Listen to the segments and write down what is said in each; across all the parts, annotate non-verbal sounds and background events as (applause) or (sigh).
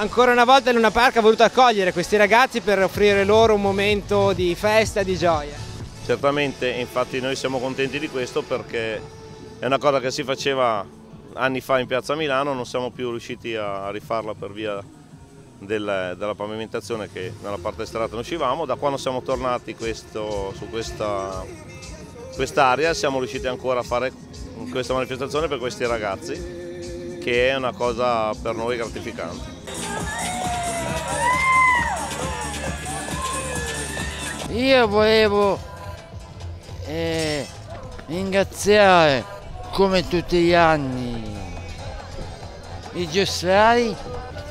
Ancora una volta Luna Park ha voluto accogliere questi ragazzi per offrire loro un momento di festa, di gioia. Certamente, infatti noi siamo contenti di questo perché è una cosa che si faceva anni fa in piazza Milano, non siamo più riusciti a rifarla per via del, della pavimentazione che nella parte esterna non uscivamo, da quando siamo tornati questo, su questa quest'area siamo riusciti ancora a fare questa manifestazione per questi ragazzi che è una cosa per noi gratificante. Io volevo eh, ringraziare come tutti gli anni i giustrali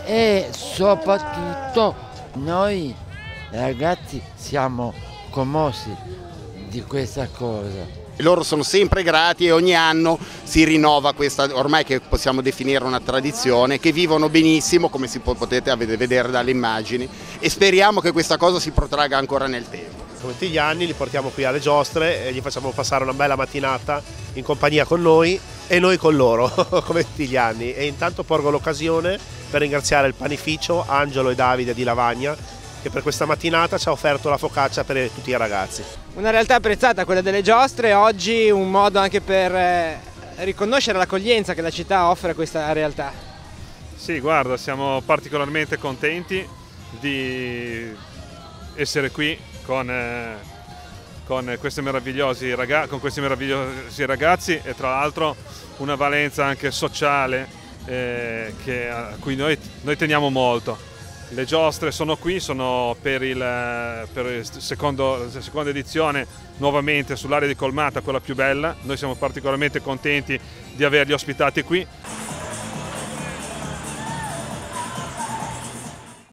e soprattutto noi ragazzi siamo commossi di questa cosa. Loro sono sempre grati e ogni anno si rinnova questa, ormai che possiamo definire una tradizione, che vivono benissimo come si potete vedere dalle immagini e speriamo che questa cosa si protragga ancora nel tempo. Come tutti gli anni li portiamo qui alle giostre e gli facciamo passare una bella mattinata in compagnia con noi e noi con loro, (laughs) come tutti gli anni. E intanto porgo l'occasione per ringraziare il panificio Angelo e Davide di Lavagna che per questa mattinata ci ha offerto la focaccia per tutti i ragazzi. Una realtà apprezzata quella delle giostre, oggi un modo anche per eh, riconoscere l'accoglienza che la città offre a questa realtà. Sì, guarda, siamo particolarmente contenti di essere qui con, eh, con, questi meravigliosi ragazzi, con questi meravigliosi ragazzi e tra l'altro una valenza anche sociale eh, che, a cui noi, noi teniamo molto. Le giostre sono qui, sono per, il, per secondo, la seconda edizione nuovamente sull'area di Colmata, quella più bella. Noi siamo particolarmente contenti di averli ospitati qui.